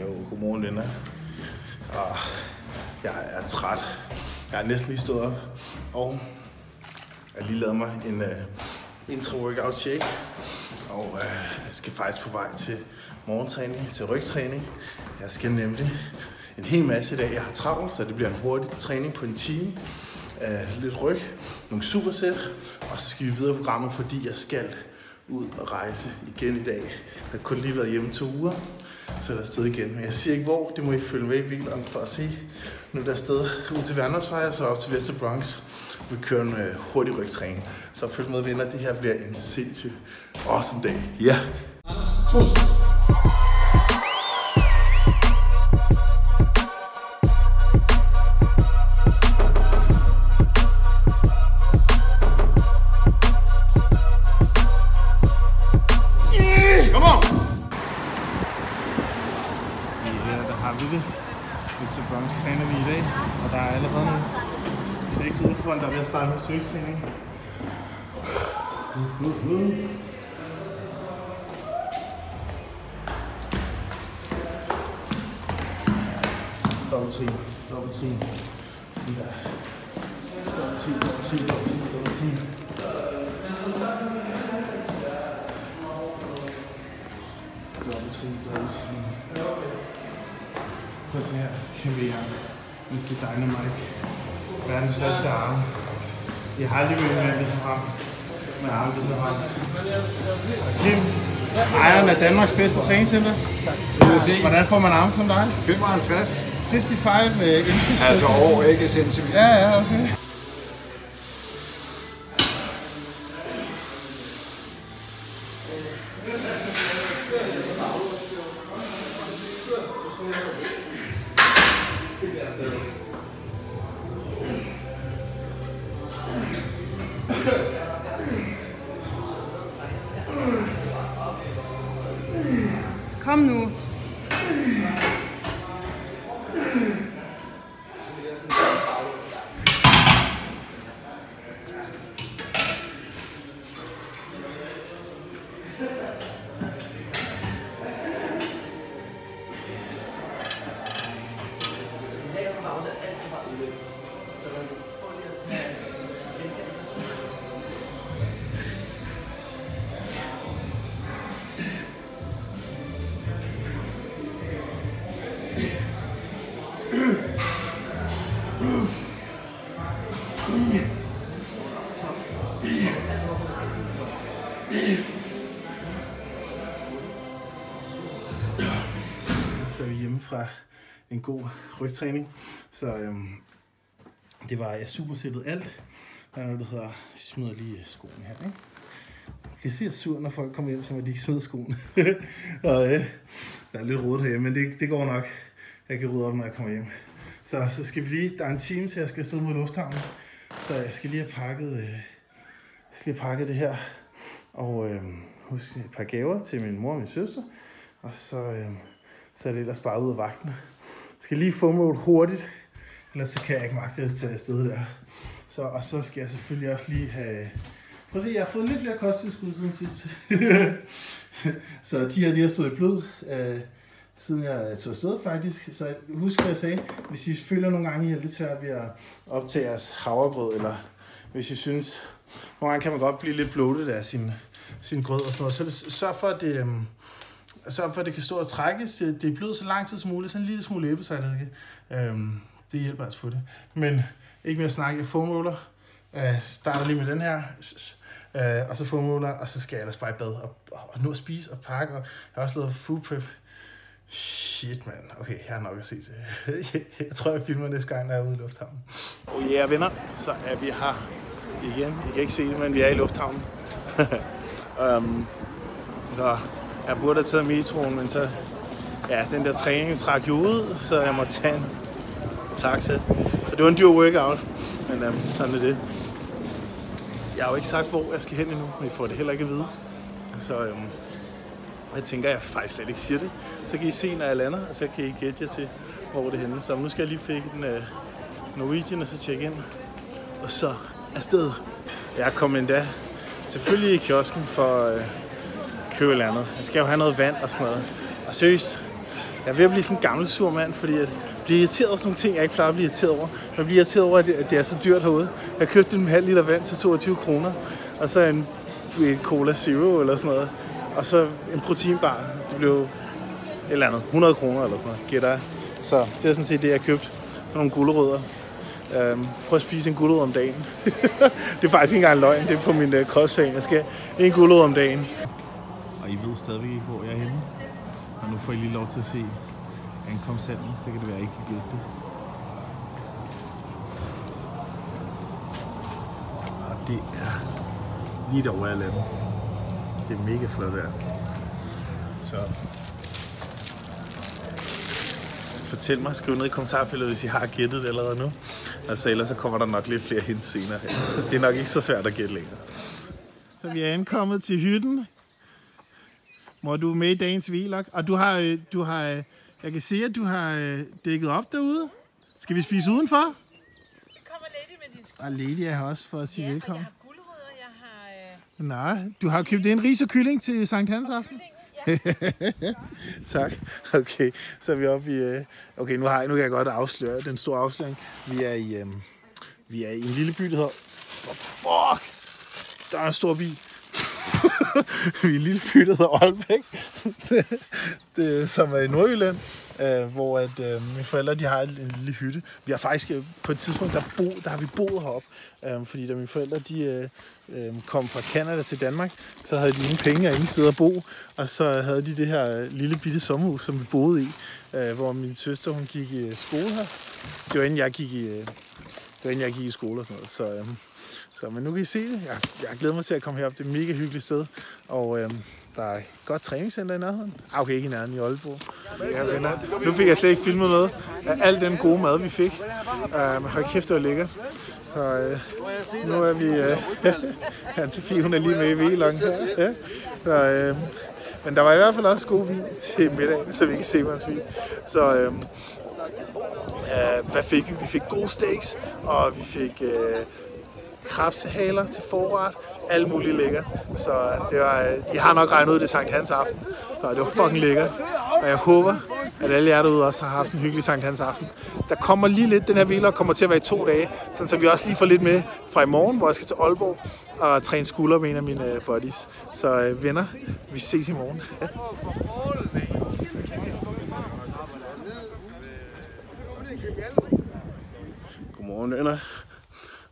Jo, godmorgen Linda. Og jeg er træt. Jeg har næsten lige stået op, og jeg har lige lavet mig en øh, uh, intra-workout shake. Og uh, jeg skal faktisk på vej til morgentræning, til rygtræning. Jeg skal nemlig en hel masse i dag. Jeg har travlt, så det bliver en hurtig træning på en time. Uh, lidt ryg, nogle supersæt, og så skal vi videre på programmet, fordi jeg skal ud og rejse igen i dag. Jeg har kun lige været hjemme to uger, så er der afsted igen. Men jeg siger ikke hvor, det må I følge med i videoen for at se. Nu er der afsted ud til Værndersvej og så op til Vester Bronx. Vi kører en uh, hurtig rygtræning. Så følg med venner, det her bliver en sindssygt awesome dag. Ja! Yeah. Kom er ved at starte med styrketræning. Dobbelt trin, dobbelt trin. Sådan der. Dobbelt trin, dobbelt trin, dobbelt trin, dobbelt trin. Dobbelt trin, dobbelt trin. Prøv at se her. Kæmpe hjerne. Mr. Dynamite. Verdens største arme. Jeg har aldrig mødt en mand ligesom ham. Med arme ligesom ham. Og Kim, ejeren af Danmarks bedste træningscenter. Hvordan får man arme som dig? 55. 55 med inches. Altså år, ikke centimeter. Ja, ja, okay. you en god rygtræning. Så øhm, det var jeg supersættet alt. Der er noget, der hedder, jeg smider lige øh, skoene her, ikke? Jeg ser sur, når folk kommer hjem, som må de ikke smide skoene. og øh, der er lidt rodet herhjemme, men det, det går nok. Jeg kan rydde op, når jeg kommer hjem. Så, så skal vi lige, der er en time til, jeg skal sidde mod lufthavnen. Så jeg skal lige have pakket, øh, jeg skal have pakket det her. Og øh, husk et par gaver til min mor og min søster. Og så, øh, så er det ellers bare ud af vagten. Jeg skal lige få mål hurtigt, ellers så kan jeg ikke magte at tage afsted der. Så, og så skal jeg selvfølgelig også lige have... Prøv at se, jeg har fået lidt flere kosttilskud siden sidst. så de her, de har stået i blod, øh, siden jeg tog afsted faktisk. Så husk, hvad jeg sagde. Hvis I føler nogle gange, I er lidt svært ved at optage jeres havregrød, eller hvis I synes, nogle gange kan man godt blive lidt bloated af sin, sin grød og sådan noget, så det, sørg for, at det, øhm, så for, at det kan stå og trækkes. Det, det er så lang tid som muligt. Sådan en lille smule æblecider. Øhm, det hjælper altså på det. Men ikke mere snak. Jeg formåler. Øh, starter lige med den her. Øh, og så formåler, og så skal jeg ellers bare i bad og, og nå at spise og pakke. Og jeg har også lavet food prep. Shit, mand. Okay, her er nok at se til. jeg tror, jeg filmer næste gang, når jeg er ude i lufthavnen. Oh yeah, venner. Så er vi her igen. I kan ikke se det, men vi er i lufthavnen. um, så jeg burde have taget metroen, men så... Ja, den der træning trak jo ud, så jeg må tage en taxa. Så det var en dyr workout, men um, sådan er det. Jeg har jo ikke sagt, hvor jeg skal hen endnu, men jeg får det heller ikke at vide. Så um, jeg tænker, at jeg faktisk slet ikke siger det. Så kan I se, når jeg lander, og så kan I gætte jer til, hvor det er henne. Så nu skal jeg lige fik den uh, øh, Norwegian, og så tjekke ind. Og så afsted. Jeg kom endda selvfølgelig i kiosken for at øh, købe et eller andet. Jeg skal jo have noget vand og sådan noget. Og seriøst, Jeg er ved at blive sådan en gammel sur mand, fordi jeg bliver irriteret over sådan nogle ting, jeg ikke plejer at blive irriteret over. Jeg bliver irriteret over, at det, at det er så dyrt herude. Jeg købte en halv liter vand til 22 kroner, og så en, en Cola Zero eller sådan noget. Og så en proteinbar. Det blev et eller andet, 100 kroner eller sådan noget, gætter jeg. Så det er sådan set det, jeg købte. Nogle gulerødder. Øhm, prøv at spise en gulerod om dagen. det er faktisk ikke engang løgn, det er på min øh, kostplan. Jeg skal en gulerod om dagen. Og I ved stadigvæk ikke, hvor jeg er henne. Og nu får I lige lov til at se ankomsthallen, så kan det være, at I kan gætte det. Og det er lige derovre, af landet. Det er mega flot her. Så fortæl mig, skriv ned i kommentarfeltet, hvis I har gættet det allerede nu. Altså ellers så kommer der nok lidt flere hints senere. Det er nok ikke så svært at gætte længere. Så vi er ankommet til hytten, hvor du er med i dagens vlog. Og du har, øh, du har, øh, jeg kan se, at du har øh, dækket op derude. Skal vi spise udenfor? kommer Lady med din sko. Og Lady er her også for at sige Ja, og jeg velkommen. har gulerødder, jeg har øh, Nej, du har købt en ris og kylling til Sankt Hans aften. Ja, Tak. Okay, så er vi oppe i... øh, Okay, nu, har jeg, nu kan jeg godt afsløre den store afsløring. Vi er i, øhm, vi er i en lille by, der hedder... Oh, fuck! Der er en stor bil. vi er lille by, hedder Aalbæk, det, som er i Nordjylland, øh, hvor at, øh, mine forældre de har en, en lille hytte. Vi har faktisk øh, på et tidspunkt, der, bo, der har vi boet heroppe, øh, fordi da mine forældre de, øh, øh, kom fra Canada til Danmark, så havde de ingen penge og ingen sted at bo, og så havde de det her lille bitte sommerhus, som vi boede i, øh, hvor min søster hun gik i øh, skole her. Det var inden jeg gik i, øh, det var inden jeg gik i skole og sådan noget, så... øhm, så, men nu kan I se det. Jeg, jeg glæder mig til at komme herop. Det er et mega hyggeligt sted. Og øhm, der er et godt træningscenter i nærheden. Ah, okay, ikke i nærheden i Aalborg. Ja, venner. Nu fik jeg slet ikke filmet noget af al den gode mad, vi fik. Øhm, hold kæft, det var lækkert. Så øh, nu er vi... Øh, Anne-Sophie, hun er lige med i vloggen her. Ja. Så, øh, men der var i hvert fald også god vin til middagen, så vi kan se, hvad han spiste. Så øh, uh, hvad fik vi? Vi fik gode steaks, og vi fik... Uh, krabsehaler til forret, alt muligt lækker. Så det var, øh, de har nok regnet ud, det Sankt Hans aften. Så det var fucking lækkert. Og jeg håber, at alle jer derude også har haft en hyggelig Sankt Hans aften. Der kommer lige lidt, den her vlog kommer til at være i to dage, sådan så vi også lige får lidt med fra i morgen, hvor jeg skal til Aalborg og træne skulder med en af mine buddies. Så venner, vi ses i morgen. Godmorgen venner.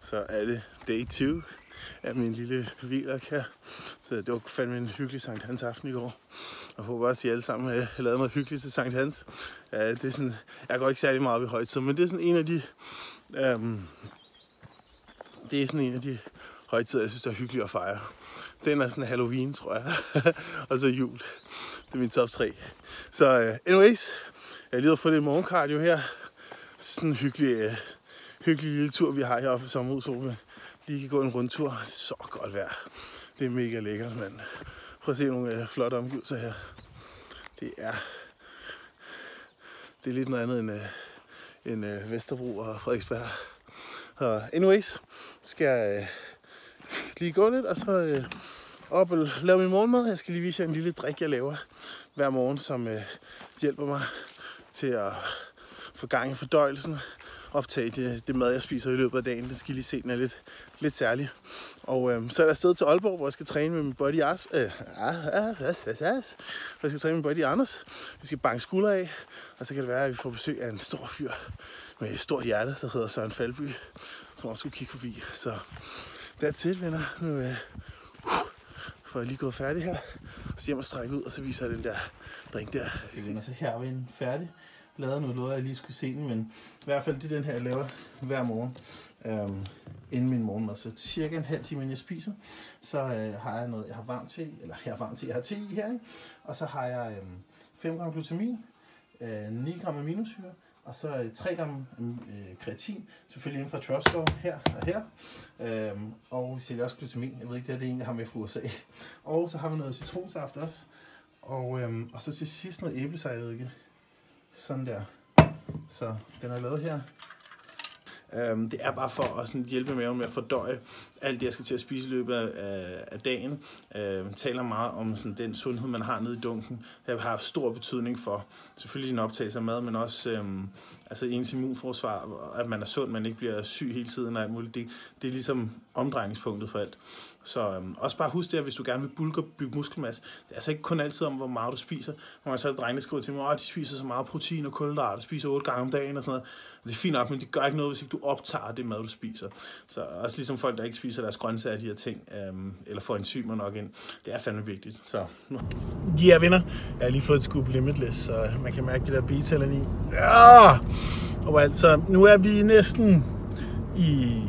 Så er det day 2 af min lille vlog her. Så det var fandme en hyggelig Sankt Hans aften i går. Jeg håber også, at I alle sammen har lavet noget hyggeligt til Sankt Hans. Ja, det er sådan, jeg går ikke særlig meget op i højtid, men det er sådan en af de... Øhm, det er sådan en af de højtider, jeg synes, der er hyggeligt at fejre. Den er sådan Halloween, tror jeg. og så jul. Det er min top 3. Så uh, anyways, jeg har lige fået lidt morgenkardio her. Sådan en hyggelig, uh, hyggelig lille tur, vi har heroppe i sommerhuset, lige kan gå en rundtur. Det er så godt vejr. Det er mega lækkert, mand. Prøv at se nogle øh, flotte omgivelser her. Det er, det er lidt noget andet end, øh, end øh, Vesterbro og Frederiksberg. Så anyways, skal jeg øh, lige gå lidt, og så øh, op og lave min morgenmad. Jeg skal lige vise jer en lille drik, jeg laver hver morgen, som øh, hjælper mig til at få gang i fordøjelsen optage det, det mad, jeg spiser i løbet af dagen. Det skal I lige se, den er lidt, lidt særlig. Og øhm, så er der afsted til Aalborg, hvor jeg skal træne med min buddy Ars. Øh, as, as, as, as. Hvor jeg skal træne med min buddy Anders. Vi skal banke skulder af, og så kan det være, at vi får besøg af en stor fyr med et stort hjerte, der hedder Søren Falby, som også skulle kigge forbi. Så that's it, venner. Nu øh, uh, får jeg lige gået færdig her. Så hjem og strække ud, og så viser jeg den der drink der. Så altså, her er vi en færdig lavet nu, lovede jeg lige skulle se den, men i hvert fald det er den her, jeg laver hver morgen, øhm, inden min morgenmad. Så cirka en halv time, inden jeg spiser, så øh, har jeg noget, jeg har varmt te, eller jeg har varmt te, jeg har te i her, ikke? og så har jeg øh, 5 gram glutamin, øh, 9 gram aminosyre, og så øh, 3 gram øh, kreatin, selvfølgelig inden fra Trustcore her og her, øhm, og vi sælger også glutamin, jeg ved ikke, det er det en, jeg har med fra USA. Og så har vi noget citronsaft også, og, øhm, og så til sidst noget æblesejredike. Sådan der. Så den er lavet her. Øhm, det er bare for at sådan hjælpe maven med at fordøje alt det, jeg skal til at spise i løbet af, af dagen. Øhm, taler meget om sådan, den sundhed, man har nede i dunken. Det har haft stor betydning for selvfølgelig din optagelse af mad, men også øhm, altså ens immunforsvar, at man er sund, man ikke bliver syg hele tiden og alt muligt. Det, det er ligesom omdrejningspunktet for alt. Så øhm, også bare husk det, at hvis du gerne vil bulke og bygge muskelmasse, det er altså ikke kun altid om, hvor meget du spiser. Når man så er drengene skriver til mig, at de spiser så meget protein og kulhydrater, spiser otte gange om dagen og sådan noget. Det er fint nok, men det gør ikke noget, hvis ikke du optager det mad, du spiser. Så også ligesom folk, der ikke spiser deres grøntsager, de her ting, øhm, eller får enzymer nok ind, det er fandme vigtigt. Så. nu. Ja, venner. Jeg har lige fået et scoop Limitless, så man kan mærke det der beta i. Ja! Og altså, nu er vi næsten i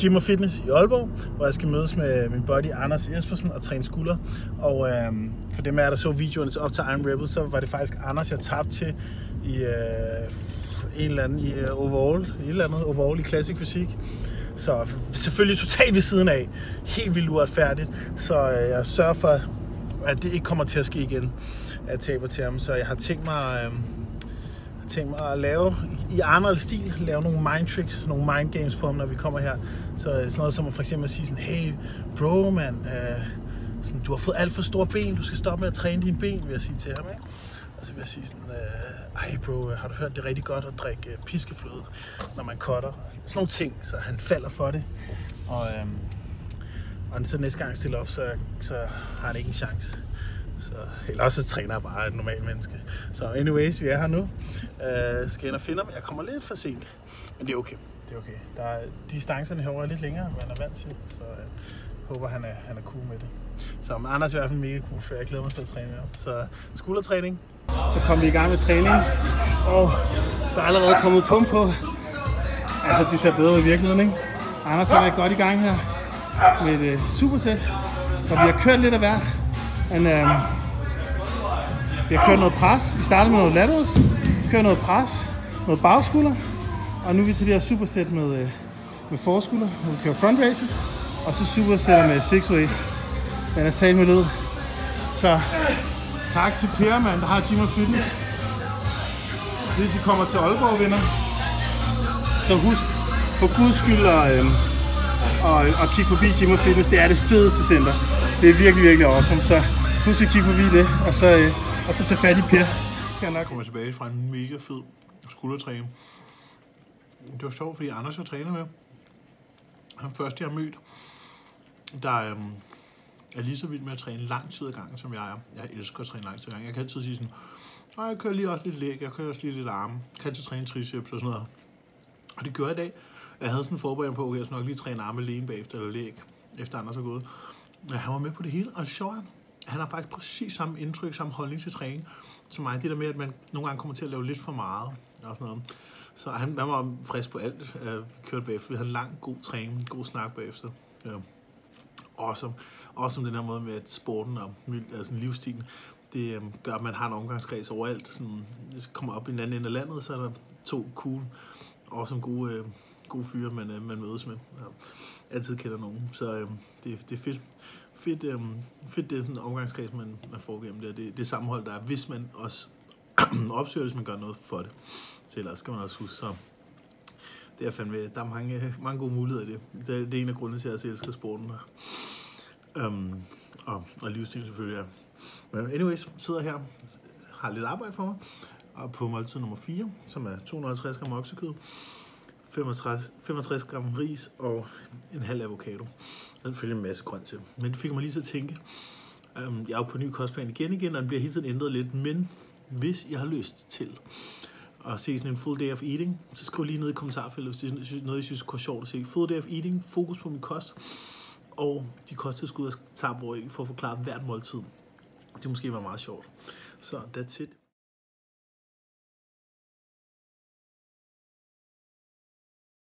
Gym og Fitness i Aalborg, hvor jeg skal mødes med min buddy Anders Espersen og træne skulder. Og øh, for dem af jer, der så videoerne op til Iron Rebel, så var det faktisk Anders, jeg tabte til i øh, en eller anden i øh, overall, et eller andet overall i klassisk Fysik. Så selvfølgelig totalt ved siden af. Helt vildt uretfærdigt. Så øh, jeg sørger for, at det ikke kommer til at ske igen, at jeg taber til ham. Så jeg har tænkt mig... Øh, tænkt mig at lave i Arnolds stil, lave nogle mind tricks, nogle mind games på ham, når vi kommer her. Så øh, sådan noget som for eksempel at sige sådan, hey bro man, øh, sådan, du har fået alt for store ben, du skal stoppe med at træne dine ben, vil jeg sige til ham. Ikke? Og så vil jeg sige sådan, øh, ej bro, øh, har du hørt det er rigtig godt at drikke øh, piskefløde, når man cutter? Sådan nogle ting, så han falder for det. Og, øh, og så næste gang stiller op, så, så har han ikke en chance. Så, eller også træner jeg bare et normalt menneske. Så anyways, vi er her nu. Uh, skal ind og finde ham. Jeg kommer lidt for sent, men det er okay. Det er okay. Der er, distancerne herovre er lidt længere, end man er vant til, så jeg uh, håber, han er, han er cool med det. Så men Anders er i hvert fald mega cool, for jeg glæder mig til at træne med ham. Så skuldertræning. Så kom vi i gang med træning, og der er allerede kommet pump på. Altså, de ser bedre ud i virkeligheden, ikke? Anders er godt i gang her med et uh, supersæt, og vi har kørt lidt af hvert. Men øh, vi har kørt noget pres. Vi startede med noget laterals, kører noget pres, noget bagskulder, og nu er vi til det her supersæt med, øh, med forskulder, hvor vi kører front raises, og så supersætter med six ways. Den er sat med led. Så tak til Per, mand, der har Gym Fitness. Hvis I kommer til Aalborg, venner, så husk for guds skyld at, øh, og, og kigge forbi Gym Fitness. Det er det fedeste center. Det er virkelig, virkelig awesome. Så husk at kigge forbi det, og så, øh, og så tage fat i Per. Jeg nok kommer tilbage fra en mega fed skuldertræning. Det var sjovt, fordi Anders jeg træner med. Han første, jeg har mødt, der øhm, er lige så vild med at træne lang tid ad gangen, som jeg er. Jeg elsker at træne lang tid ad gangen. Jeg kan altid sige sådan, og jeg kører lige også lidt læg, jeg kører også lige lidt arme, jeg kan altid træne triceps og sådan noget. Og det gjorde jeg i dag. Jeg havde sådan en forberedelse på, at jeg skulle nok lige træne arme alene bagefter, eller læg, efter Anders er gået. Ja, han var med på det hele, og sjovt, han har faktisk præcis samme indtryk, samme holdning til træning som mig. Det der med, at man nogle gange kommer til at lave lidt for meget og sådan noget. Så han, han var frisk på alt. øh, kørte bagefter. Vi havde en lang, god træning, god snak bagefter. Ja. Awesome. Awesome den her måde med, at sporten og altså livsstilen, det øh, gør, at man har en omgangskreds overalt. Sådan, hvis man kommer op i den anden ende af landet, så er der to cool, awesome gode, øh, gode fyre, man, øh, man mødes med. Ja. Altid kender nogen. Så øh, det, det er fedt fedt, øhm, fedt det er sådan en omgangskreds, man, man får gennem det. Det, det sammenhold, der er, hvis man også opsøger, hvis man gør noget for det. Så ellers skal man også huske, så det er fandme, der er mange, mange gode muligheder i det. Det, er, det er en af grundene til, at jeg elsker sporten. Um, og, og livsstil selvfølgelig, ja. Men anyways, sidder her, har lidt arbejde for mig, og på måltid nummer 4, som er 250 gram oksekød, 65, 65 gram ris og en halv avocado. Den er en masse grønt til. Men det fik mig lige til at tænke, Øhm, jeg er jo på ny kostplan igen igen, og den bliver hele tiden ændret lidt, men hvis jeg har lyst til at se sådan en full day of eating, så skriv lige ned i kommentarfeltet, hvis det er noget, jeg synes kunne sjovt at se. Full day of eating, fokus på min kost, og de kosttilskud, jeg tager, hvor jeg får forklaret hvert måltid. Det måske var meget sjovt. Så that's it.